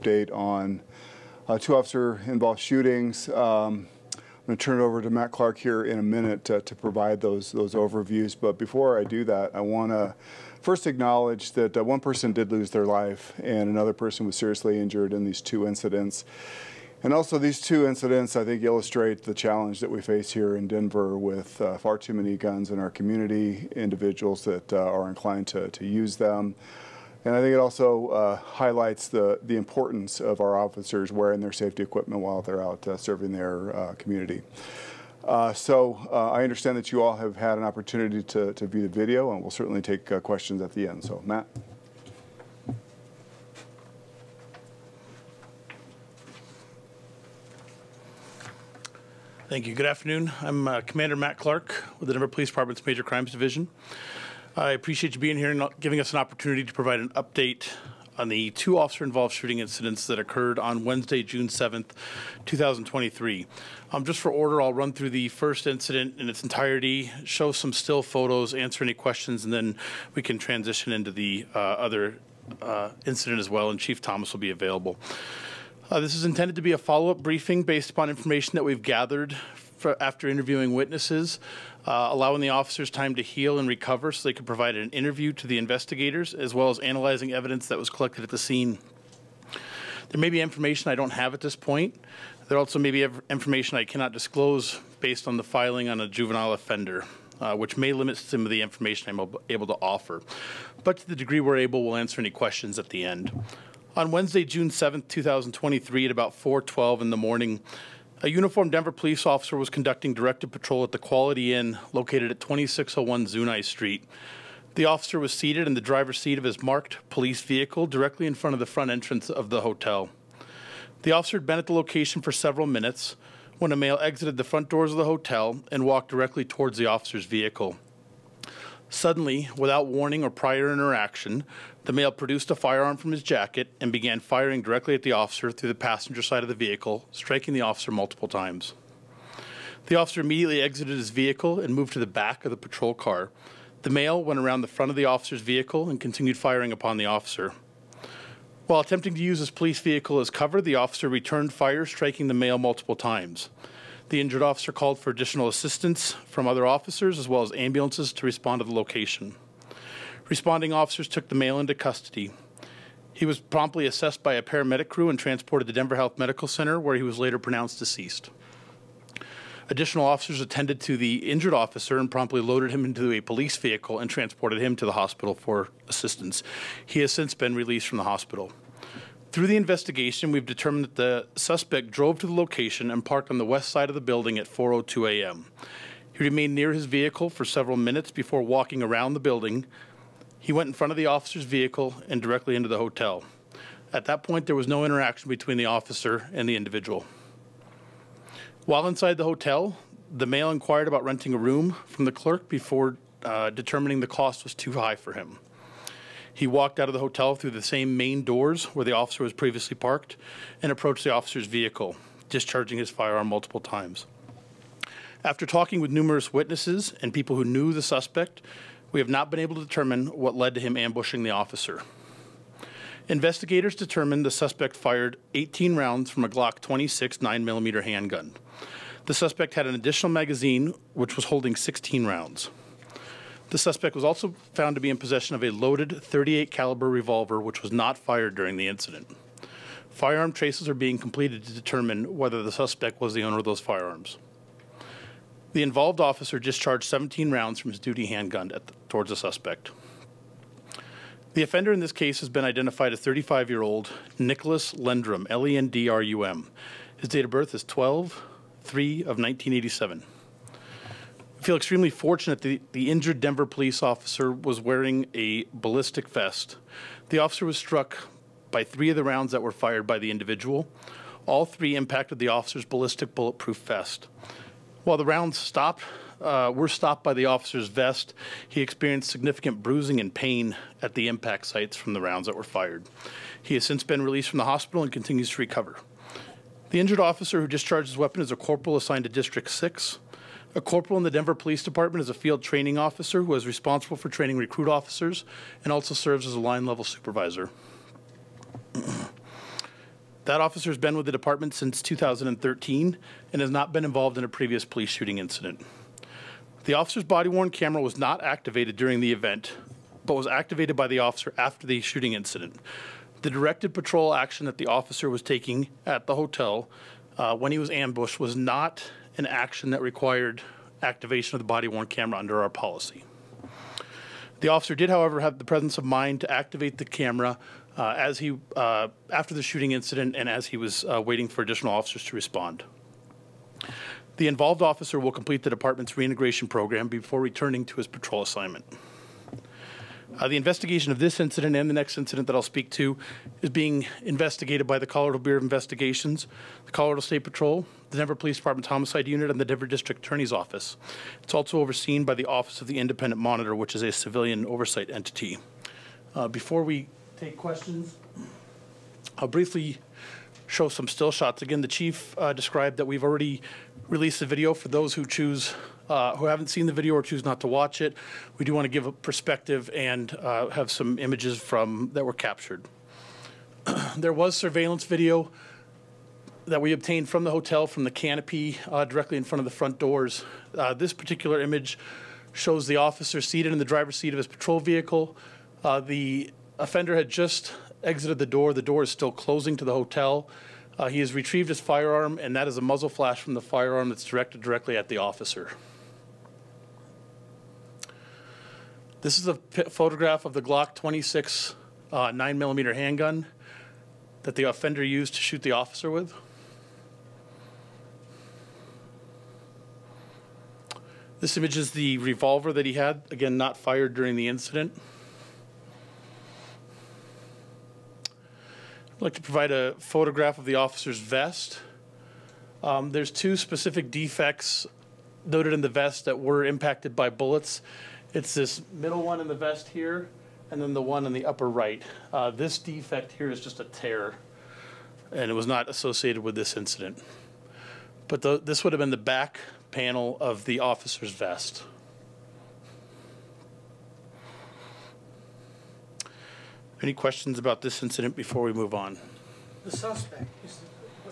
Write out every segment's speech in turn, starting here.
update on uh, two officer involved shootings. Um, I'm going to turn it over to Matt Clark here in a minute to, to provide those those overviews. But before I do that, I want to first acknowledge that uh, one person did lose their life and another person was seriously injured in these two incidents. And also, these two incidents, I think, illustrate the challenge that we face here in Denver with uh, far too many guns in our community, individuals that uh, are inclined to, to use them. And I think it also uh, highlights the, the importance of our officers wearing their safety equipment while they're out uh, serving their uh, community. Uh, so uh, I understand that you all have had an opportunity to, to view the video, and we'll certainly take uh, questions at the end. So, Matt. Thank you. Good afternoon. I'm Commander Matt Clark with the Denver Police Department's Major Crimes Division. I appreciate you being here and giving us an opportunity to provide an update on the two officer involved shooting incidents that occurred on Wednesday, June 7th, 2023. Um, just for order, I'll run through the first incident in its entirety, show some still photos, answer any questions, and then we can transition into the uh, other uh, incident as well, and Chief Thomas will be available. Uh, this is intended to be a follow up briefing based upon information that we've gathered for, after interviewing witnesses, uh, allowing the officers time to heal and recover so they could provide an interview to the investigators, as well as analyzing evidence that was collected at the scene. There may be information I don't have at this point. There also may be information I cannot disclose based on the filing on a juvenile offender. Uh, which may limit some of the information I'm able to offer. But to the degree we're able, we'll answer any questions at the end. On Wednesday, June 7th, 2023, at about 4:12 in the morning, a uniformed Denver police officer was conducting directed patrol at the Quality Inn located at 2601 Zuni Street. The officer was seated in the driver's seat of his marked police vehicle directly in front of the front entrance of the hotel. The officer had been at the location for several minutes when a male exited the front doors of the hotel and walked directly towards the officer's vehicle. Suddenly, without warning or prior interaction, the male produced a firearm from his jacket and began firing directly at the officer through the passenger side of the vehicle, striking the officer multiple times. The officer immediately exited his vehicle and moved to the back of the patrol car. The male went around the front of the officer's vehicle and continued firing upon the officer. While attempting to use his police vehicle as cover, the officer returned fire, striking the male multiple times. The injured officer called for additional assistance from other officers as well as ambulances to respond to the location. Responding officers took the male into custody. He was promptly assessed by a paramedic crew and transported to Denver Health Medical Center, where he was later pronounced deceased. Additional officers attended to the injured officer and promptly loaded him into a police vehicle and transported him to the hospital for assistance. He has since been released from the hospital. Through the investigation, we've determined that the suspect drove to the location and parked on the west side of the building at 4:02 a.m. He remained near his vehicle for several minutes before walking around the building. He went in front of the officer's vehicle and directly into the hotel. At that point, there was no interaction between the officer and the individual. While inside the hotel, the male inquired about renting a room from the clerk before uh, determining the cost was too high for him. He walked out of the hotel through the same main doors where the officer was previously parked and approached the officer's vehicle, discharging his firearm multiple times. After talking with numerous witnesses and people who knew the suspect, we have not been able to determine what led to him ambushing the officer. Investigators determined the suspect fired 18 rounds from a Glock 26 9mm handgun. The suspect had an additional magazine, which was holding 16 rounds. The suspect was also found to be in possession of a loaded 38 caliber revolver which was not fired during the incident. Firearm traces are being completed to determine whether the suspect was the owner of those firearms. The involved officer discharged 17 rounds from his duty handgun the, towards the suspect. The offender in this case has been identified as 35 year old Nicholas Lendrum, L E N D R U M. His date of birth is 12 3 of 1987. I feel extremely fortunate that the injured Denver police officer was wearing a ballistic vest. The officer was struck by three of the rounds that were fired by the individual. All three impacted the officer's ballistic bulletproof vest. While the rounds stopped, uh, were stopped by the officer's vest, he experienced significant bruising and pain at the impact sites from the rounds that were fired. He has since been released from the hospital and continues to recover. The injured officer who discharged his weapon is a corporal assigned to District 6. A corporal in the Denver Police Department is a field training officer who is responsible for training recruit officers and also serves as a line level supervisor. That officer's been with the department since 2013 and has not been involved in a previous police shooting incident. The officer's body worn camera was not activated during the event, but was activated by the officer after the shooting incident. The directed patrol action that the officer was taking at the hotel uh, when he was ambushed was not an action that required activation of the body worn camera under our policy. The officer did, however, have the presence of mind to activate the camera uh, as he uh, after the shooting incident and as he was uh, waiting for additional officers to respond. The involved officer will complete the department's reintegration program before returning to his patrol assignment. Uh, the investigation of this incident and the next incident that I'll speak to is being investigated by the Colorado Bureau of Investigations, the Colorado State Patrol, the Denver Police Department's Homicide Unit, and the Denver District Attorney's Office. It's also overseen by the Office of the Independent Monitor, which is a civilian oversight entity. Uh, before we take questions, I'll briefly show some still shots. Again, the chief uh, described that we've already released the video for those who choose, uh, who haven't seen the video or choose not to watch it. We do want to give a perspective and uh, have some images from that were captured. there was surveillance video that we obtained from the hotel from the canopy uh, directly in front of the front doors. Uh, this particular image shows the officer seated in the driver's seat of his patrol vehicle. Uh, the offender had just exited the door. The door is still closing to the hotel. Uh, he has retrieved his firearm, and that is a muzzle flash from the firearm that's directed directly at the officer. This is a photograph of the Glock 26 uh, 9mm handgun that the offender used to shoot the officer with. This image is the revolver that he had, again, not fired during the incident. I'd like to provide a photograph of the officer's vest. Um, there's two specific defects noted in the vest that were impacted by bullets. It's this middle one in the vest here, and then the one in the upper right. Uh, this defect here is just a tear, and it was not associated with this incident. But the, this would have been the back panel of the officer's vest. Any questions about this incident before we move on? The suspect, is,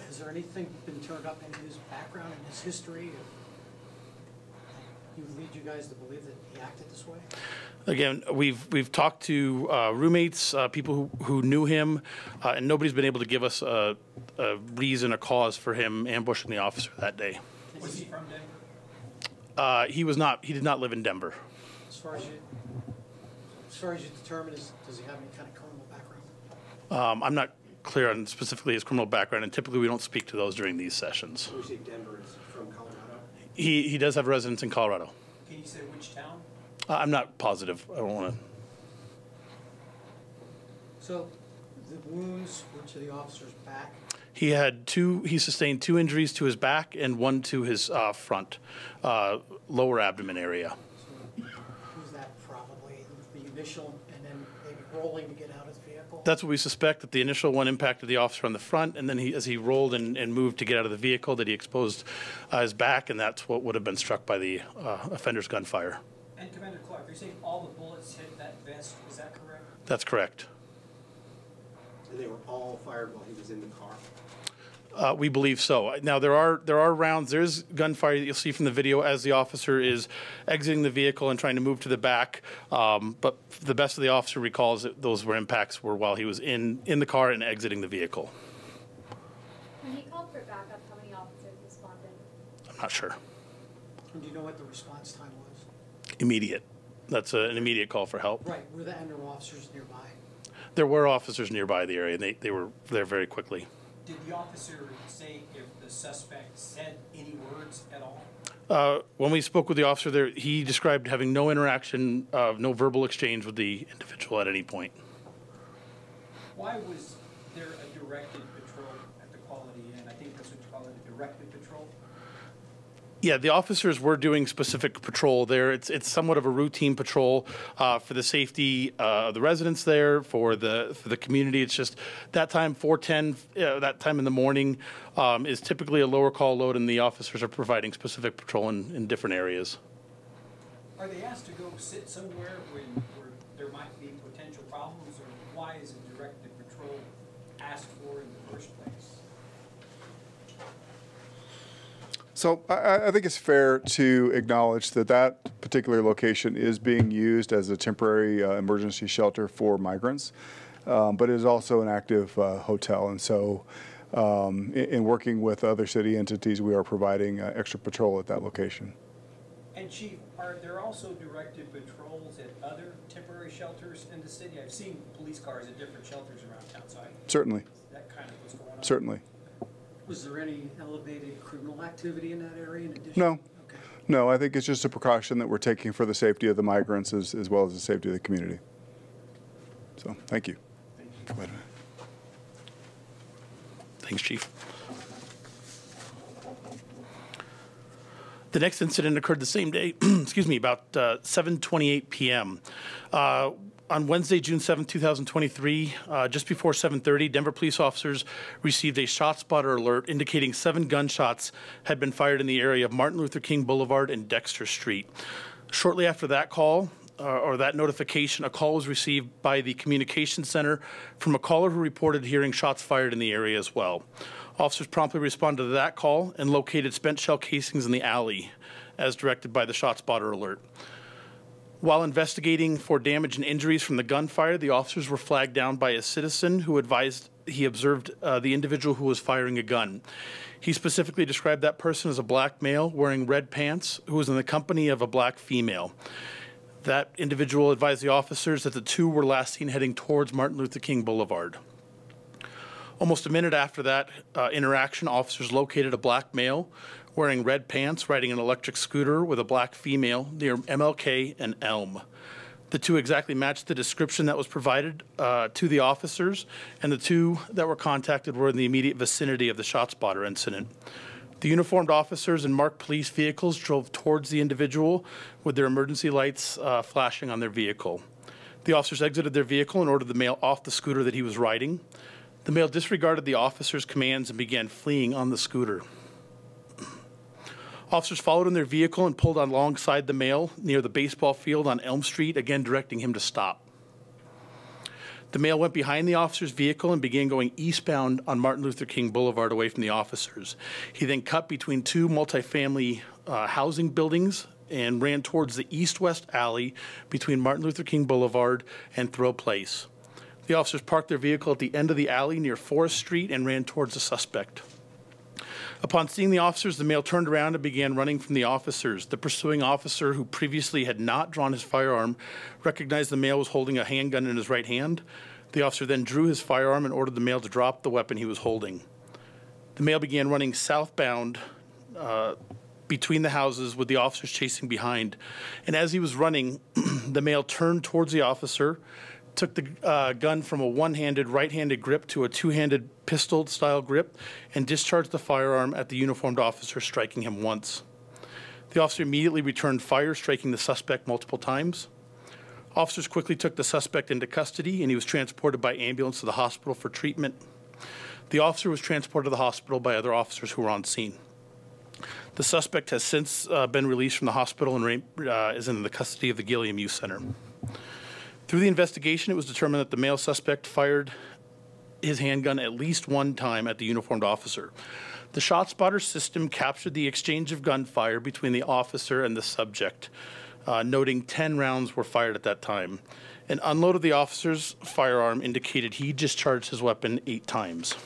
has there anything been turned up in his background and his history? He would lead you guys to believe that he acted this way? Again, we've we've talked to uh, roommates, uh, people who, who knew him, uh, and nobody's been able to give us a, a reason, a cause for him ambushing the officer that day. Was he from Denver? Uh, he was not. He did not live in Denver. As far as you, far as you determine, is, does he have any kind of criminal background? Um, I'm not clear on specifically his criminal background, and typically we don't speak to those during these sessions. When you say Denver, is from Colorado? He he does have residence in Colorado. Can you say which town? Uh, I'm not positive. I don't want to. So the wounds were to the officer's back. He had two. He sustained two injuries to his back and one to his uh, front, uh, lower abdomen area. So who's that probably? The initial and then maybe rolling to get out of the vehicle? That's what we suspect. That the initial one impacted the officer on the front, and then he, as he rolled and, and moved to get out of the vehicle, that he exposed uh, his back, and that's what would have been struck by the uh, offender's gunfire. And Commander Clark, you're saying all the bullets hit that vest, is that correct? That's correct. And they were all fired while he was in the car? Uh, we believe so. Now there are there are rounds. There's gunfire that you'll see from the video as the officer is exiting the vehicle and trying to move to the back. Um, but the best of the officer recalls that those were impacts were while he was in in the car and exiting the vehicle. When he called for backup, how many officers responded? I'm not sure. And do you know what the response time was? Immediate. That's a, an immediate call for help. Right, were the, and there were officers nearby? There were officers nearby the area, and they, they were there very quickly. Did the officer say if the suspect said any words at all? Uh, when we spoke with the officer there, he described having no interaction, uh, no verbal exchange with the individual at any point. Why was there a directed patrol at the Quality Inn? I think that's what you call it, a directed patrol? Yeah, the officers were doing specific patrol there. It's it's somewhat of a routine patrol uh, for the safety uh, of the residents there, for the for the community. It's just that time, 410, uh, that time in the morning, um, is typically a lower call load, and the officers are providing specific patrol in, in different areas. Are they asked to go sit somewhere when, there might be potential problems? Or why is a directed patrol asked for in the first place? So I- I, think it's fair to acknowledge that that particular location is being used as a temporary uh, emergency shelter for migrants, um, but it is also an active uh, hotel. And so, um, in, in working with other city entities, we are providing uh, extra patrol at that location. And Chief, are there also directed patrols at other temporary shelters in the city? I've seen police cars at different shelters around town, so I, Certainly, that kind of what's going on. certainly. Was there any elevated criminal activity in that area in addition? No. Okay. No, I think it's just a precaution that we're taking for the safety of the migrants as, as well as the safety of the community. So, thank you. Go ahead. Thanks, Chief. The next incident occurred the same day, excuse me, about uh, 7:28 p.m. Uh, on Wednesday, June 7, 2023, uh, just before 7:30, Denver police officers received a shot spotter alert indicating seven gunshots had been fired in the area of Martin Luther King Boulevard and Dexter Street. Shortly after that call, uh, or that notification, a call was received by the communications center from a caller who reported hearing shots fired in the area as well. Officers promptly responded to that call and located spent shell casings in the alley, as directed by the shot spotter alert. While investigating for damage and injuries from the gunfire, the officers were flagged down by a citizen who advised he observed uh, the individual who was firing a gun. He specifically described that person as a black male wearing red pants who was in the company of a black female. That individual advised the officers that the two were last seen heading towards Martin Luther King Boulevard. Almost a minute after that uh, interaction, officers located a black male wearing red pants riding an electric scooter with a black female near MLK and Elm. The two exactly matched the description that was provided uh, to the officers, and the two that were contacted were in the immediate vicinity of the ShotSpotter incident. The uniformed officers and marked police vehicles drove towards the individual with their emergency lights uh, flashing on their vehicle. The officers exited their vehicle and ordered the male off the scooter that he was riding. The male disregarded the officer's commands and began fleeing on the scooter. Officers followed in their vehicle and pulled alongside the male near the baseball field on Elm Street, again directing him to stop. The male went behind the officer's vehicle and began going eastbound on Martin Luther King Boulevard away from the officers. He then cut between two multifamily uh, housing buildings and ran towards the east west alley between Martin Luther King Boulevard and Throw Place. The officers parked their vehicle at the end of the alley near Forest Street and ran towards the suspect. Upon seeing the officers, the male turned around and began running from the officers. The pursuing officer, who previously had not drawn his firearm, recognized the male was holding a handgun in his right hand. The officer then drew his firearm and ordered the male to drop the weapon he was holding. The male began running southbound uh, between the houses with the officers chasing behind. And as he was running, the male turned towards the officer, took the uh, gun from a one-handed right-handed grip to a two-handed pistol style grip and discharged the firearm at the uniformed officer striking him once. The officer immediately returned fire striking the suspect multiple times. Officers quickly took the suspect into custody and he was transported by ambulance to the hospital for treatment. The officer was transported to the hospital by other officers who were on scene. The suspect has since uh, been released from the hospital and uh, is in the custody of the Gilliam Youth Center. Through the investigation, it was determined that the male suspect fired his handgun at least one time at the uniformed officer. The shot spotter system captured the exchange of gunfire between the officer and the subject, uh, noting 10 rounds were fired at that time. An unload of the officer's firearm indicated he discharged his weapon eight times.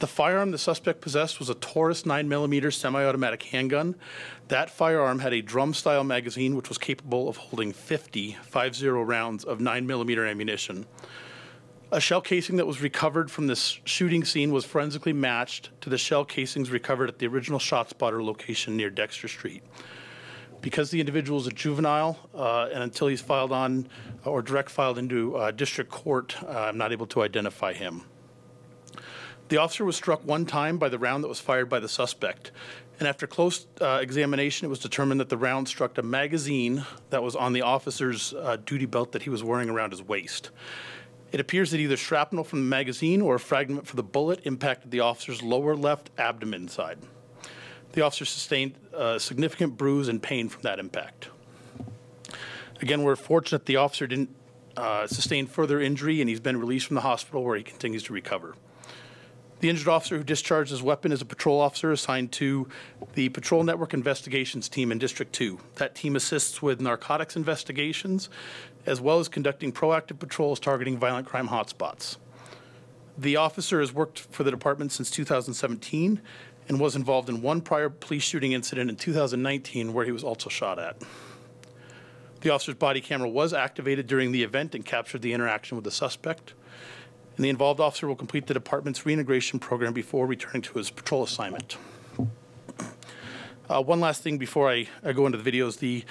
The firearm the suspect possessed was a Taurus 9mm semi automatic handgun. That firearm had a drum style magazine which was capable of holding 50, 50 rounds of 9mm ammunition. A shell casing that was recovered from this shooting scene was forensically matched to the shell casings recovered at the original shot spotter location near Dexter Street. Because the individual is a juvenile, uh, and until he's filed on or direct filed into uh, district court, uh, I'm not able to identify him. The officer was struck one time by the round that was fired by the suspect. And after close uh, examination, it was determined that the round struck a magazine that was on the officer's uh, duty belt that he was wearing around his waist. It appears that either shrapnel from the magazine or a fragment from the bullet impacted the officer's lower left abdomen side. The officer sustained a significant bruise and pain from that impact. Again, we're fortunate the officer didn't uh, sustain further injury and he's been released from the hospital where he continues to recover. The injured officer who discharged his weapon is a patrol officer assigned to the Patrol Network Investigations Team in District 2. That team assists with narcotics investigations as well as conducting proactive patrols targeting violent crime hotspots. The officer has worked for the department since 2017 and was involved in one prior police shooting incident in 2019 where he was also shot at. The officer's body camera was activated during the event and captured the interaction with the suspect. And the involved officer will complete the department's reintegration program before returning to his patrol assignment. Uh, one last thing before I, I go into the videos, the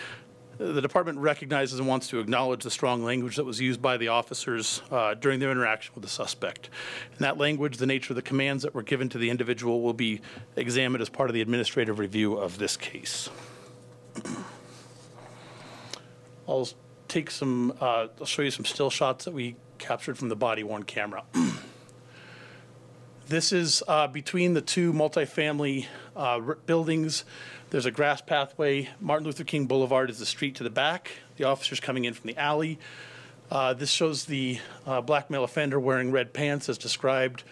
the department recognizes and wants to acknowledge the strong language that was used by the officers uh, during their interaction with the suspect. And that language, the nature of the commands that were given to the individual, will be examined as part of the administrative review of this case. I'll take some, uh, I'll show you some still shots that we captured from the body worn camera. This is uh, between the two multifamily uh, buildings. There's a grass pathway. Martin Luther King Boulevard is the street to the back. The officer's coming in from the alley. Uh, This shows the uh, black male offender wearing red pants as described.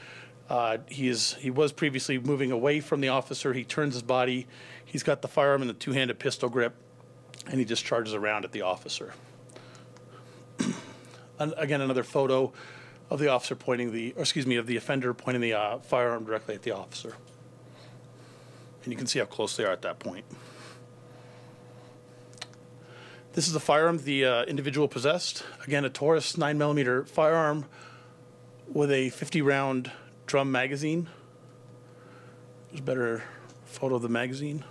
Uh, He is, he was previously moving away from the officer. He turns his body. He's got the firearm in the two-handed pistol grip, and he just charges around at the officer. An- Again, another photo of the officer pointing the, or excuse me, of the offender pointing the uh, firearm directly at the officer. And you can see how close they are at that point. This is the firearm the uh, individual possessed. Again, a Taurus 9mm firearm with a 50 round drum magazine. There's a better photo of the magazine.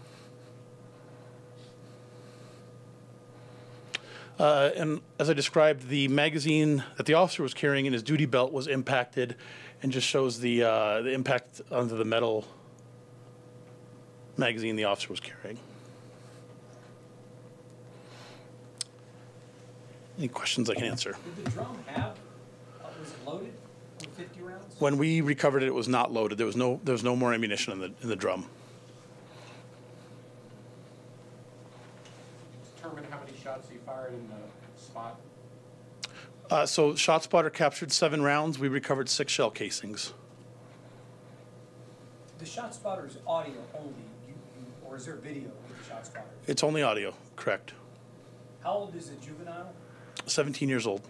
Uh, and as I described, the magazine that the officer was carrying in his duty belt was impacted, and just shows the uh, the impact onto the metal magazine the officer was carrying. Any questions I can answer? Did the drum have, uh, was it loaded with fifty rounds? When we recovered it, it was not loaded. There was no there was no more ammunition in the in the drum. determine how many shots he fired in the spot? Uh, so ShotSpotter captured seven rounds. We recovered six shell casings. The shot spotter is audio only, you, you, or is there video with the shot spotter? It's only audio, correct? How old is the juvenile? 17 years old.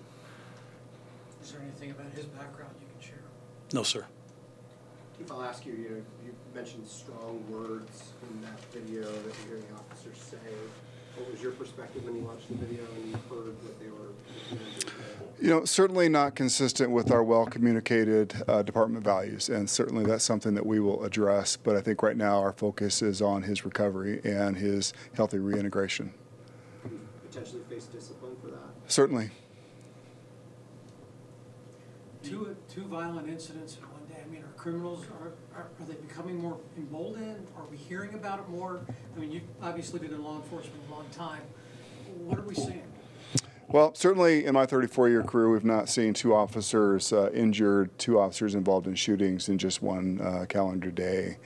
Is there anything about his background you can share? No, sir. Chief, I'll ask you, you know, you mentioned strong words in that video that you're hearing officers say. What was your perspective when you watched the video and you heard what they were? what they were doing? You know, certainly not consistent with our well-communicated uh, department values, and certainly that's something that we will address. But I think right now our focus is on his recovery and his healthy reintegration. Potentially face discipline for that? Certainly. Two, two violent incidents in one day, I mean, are criminals, are, are are they becoming more emboldened? Are we hearing about it more? I mean, you've obviously been in law enforcement a long time. What are we seeing? Well, certainly in my 34-year career, we've not seen two officers uh, injured, two officers involved in shootings in just one uh, calendar day.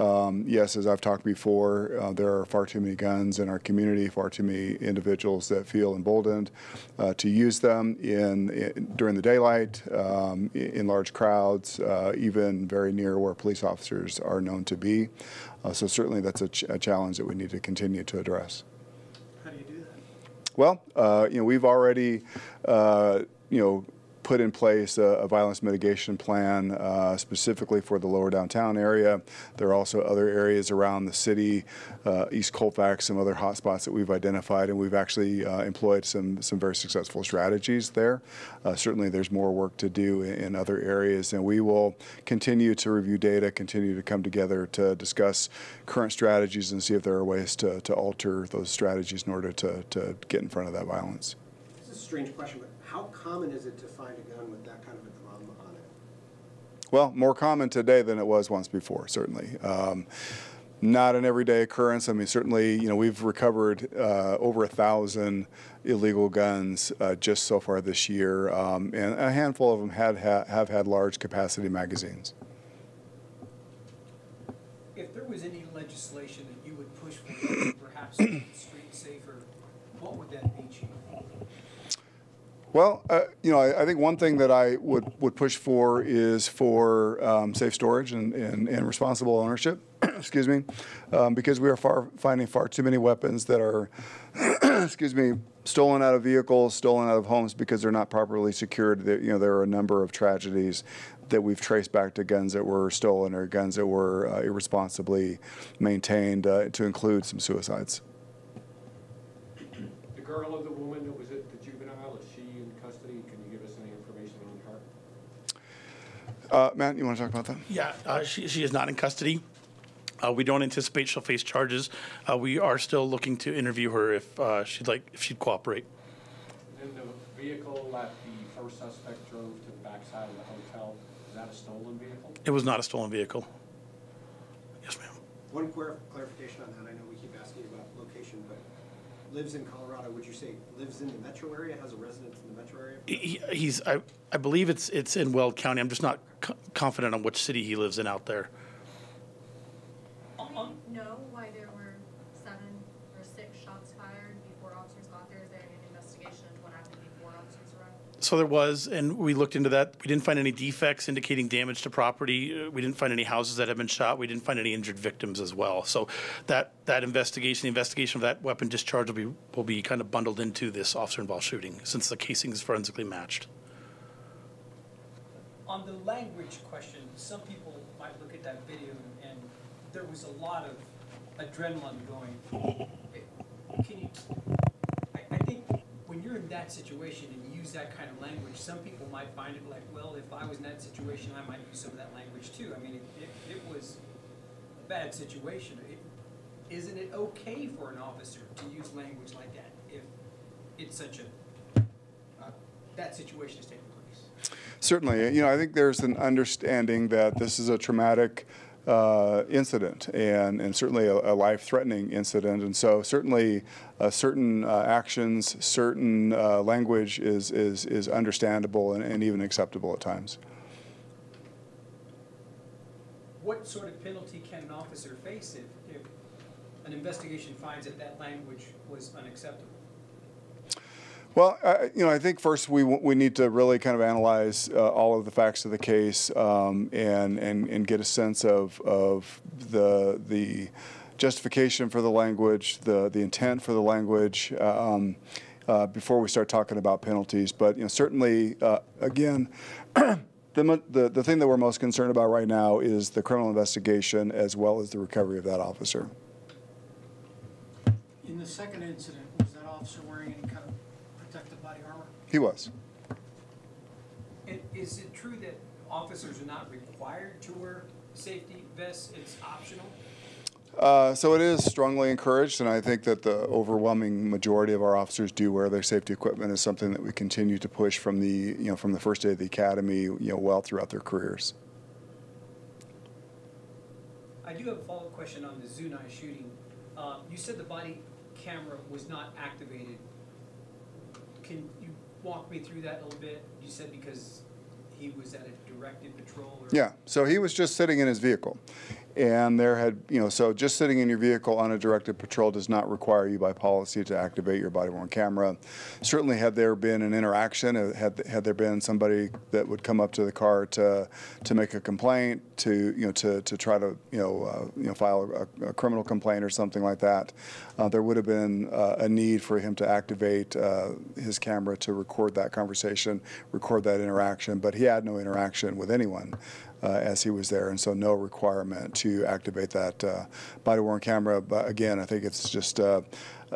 Um, yes, as I've talked before, uh, there are far too many guns in our community, far too many individuals that feel emboldened uh, to use them in, in during the daylight, um, in large crowds, uh, even very near where police officers are known to be. Uh, so certainly, that's a, ch- a challenge that we need to continue to address. How do you do that? Well, uh, you know, we've already, uh, you know, put in place a, a violence mitigation plan uh, specifically for the lower downtown area. There are also other areas around the city, uh, East Colfax, some other hotspots that we've identified, and we've actually uh, employed some some very successful strategies there. Uh, certainly, there's more work to do in, in other areas, and we will continue to review data, continue to come together to discuss current strategies and see if there are ways to, to alter those strategies in order to, to get in front of that violence. This is a strange question, but how common is it to find a gun with that kind of a drum on it? Well, more common today than it was once before, certainly. Um, not an everyday occurrence. I mean, certainly, you know, we've recovered uh, over a thousand illegal guns uh, just so far this year, um, and a handful of them had ha- have had large capacity magazines. If there was any legislation that you would push for, perhaps to make the street safer, what would that be, chief? Well, uh, you know, I, I think one thing that I would, would push for is for um, safe storage and, and, and responsible ownership. excuse me, um, because we are far, finding far too many weapons that are, excuse me, stolen out of vehicles, stolen out of homes because they're not properly secured. There, you know, there are a number of tragedies that we've traced back to guns that were stolen or guns that were uh, irresponsibly maintained, uh, to include some suicides. The girl of the woman that was at the juvenile, is she in custody? Can you give us any information on her? Uh, Matt, you want to talk about that? Yeah, uh, she, she is not in custody. Uh, we don't anticipate she'll face charges. Uh, we are still looking to interview her if uh, she'd like, if she'd cooperate. Then the vehicle that the first suspect drove to the backside of the hotel, is that a stolen vehicle? It was not a stolen vehicle. Yes, ma'am. One clar- clarification on that, I know we keep asking about location, but lives in Colorado, would you say lives in the metro area, has a residence in the metro area? He, he's, I, I believe it's, it's in Weld County. I'm just not co- confident on which city he lives in out there. Um, Do we know why there were seven or six shots fired before officers got there? Is there an investigation into what happened before officers arrived? So there was, and we looked into that. We didn't find any defects indicating damage to property. Uh, We didn't find any houses that had been shot. We didn't find any injured victims as well. So that, that investigation, the investigation of that weapon discharge will be, will be kind of bundled into this officer-involved shooting since the casing is forensically matched. On the language question, some people might look at that video and there was a lot of adrenaline going. Can you, I, I think when you're in that situation and you use that kind of language, some people might find it like, well, if I was in that situation, I might use some of that language too. I mean, it, it, it was a bad situation. It, isn't it okay for an officer to use language like that if it's such a, uh, that situation is taking place? Certainly, you know, I think there's an understanding that this is a traumatic uh, incident and, and certainly a, a life-threatening incident, and so certainly uh, certain uh, actions, certain uh, language is, is, is understandable and, and even acceptable at times. What sort of penalty can an officer face if, if an investigation finds that that language was unacceptable? Well, I, you know, I think first we we need to really kind of analyze uh, all of the facts of the case um, and, and and get a sense of of the the justification for the language, the the intent for the language. Um, uh, before we start talking about penalties, but you know, certainly, uh, again, the, the the thing that we're most concerned about right now is the criminal investigation as well as the recovery of that officer. In the second incident, was that officer wearing any kind of protective body armor? He was. And is it true that officers are not required to wear safety vests? It's optional? Uh, so it is strongly encouraged, and I think that the overwhelming majority of our officers do wear their safety equipment. is something that we continue to push from the you know from the first day of the academy, you know, well throughout their careers. I do have a follow-up question on the Zuni shooting. Uh, you said the body camera was not activated. Can walk me through that a little bit? You said because he was at a directed patrol? Yeah. So he was just sitting in his vehicle, and there had you know so just sitting in your vehicle on a directed patrol does not require you by policy to activate your body worn camera. Certainly, had there been an interaction, uh, had had there been somebody that would come up to the car to to make a complaint, to you know to to try to you know uh, you know file a, a criminal complaint or something like that, uh, there would have been uh, a need for him to activate uh, his camera to record that conversation, record that interaction. But he had no interaction with anyone as he was there, and so no requirement to activate that uh, body-worn camera. But again, I think it's just uh,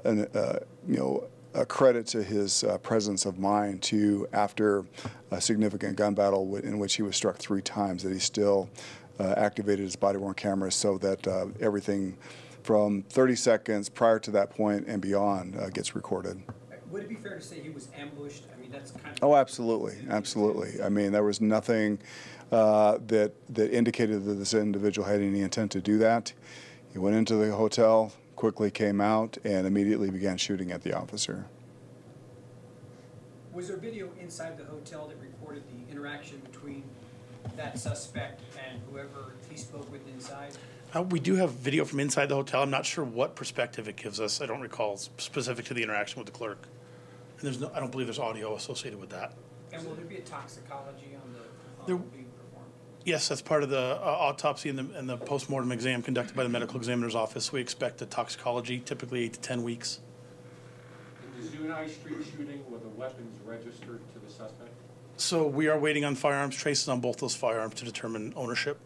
an, uh, you know a credit to his uh, presence of mind to after a significant gun battle w- in which he was struck three times that he still uh, activated his body-worn camera so that uh, everything from 30 seconds prior to that point and beyond uh, gets recorded. Would it be fair to say he was ambushed? I mean, that's kind of. Oh, absolutely, absolutely. I mean, there was nothing uh, that that indicated that this individual had any intent to do that. He went into the hotel, quickly came out, and immediately began shooting at the officer. Was there video inside the hotel that recorded the interaction between that suspect and whoever he spoke with inside? Uh, we do have video from inside the hotel. I'm not sure what perspective it gives us. I don't recall s- specific to the interaction with the clerk there's no, I don't believe there's audio associated with that. And will there be a toxicology on the, There- on being performed? Yes, that's part of the uh, autopsy and the, and the postmortem exam conducted by the medical examiner's office. We expect a toxicology, typically eight to 10 weeks. In the Zuni street shooting, were the weapons registered to the suspect? So we are waiting on firearms traces on both those firearms to determine ownership.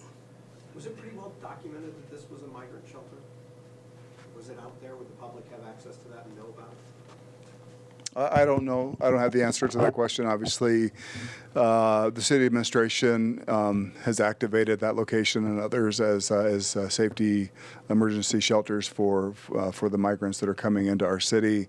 Was it pretty well documented that this was a migrant shelter? Was it out there? Would the public have access to that and know about it? I don't know. I don't have the answer to that question. Obviously, uh, the city administration um, has activated that location and others as, uh, as uh, safety emergency shelters for, uh, for the migrants that are coming into our city.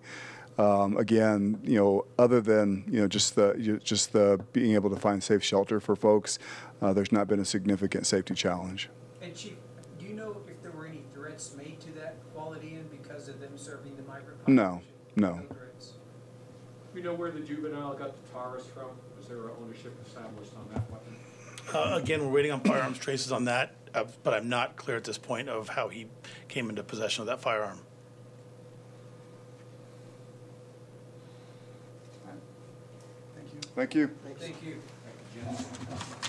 Um, Again, you know, other than, you know, just the, just the being able to find safe shelter for folks, uh, there's not been a significant safety challenge. And Chief, do you know if there were any threats made to that Quality Inn because of them serving the migrant population? No, no. Threats? We know where the juvenile got the Taurus from? Was there a ownership established on that weapon? Uh, Again, we're waiting on firearms traces on that, uh, but I'm not clear at this point of how he came into possession of that firearm. Thank you. Thank you. Thank you, Jim.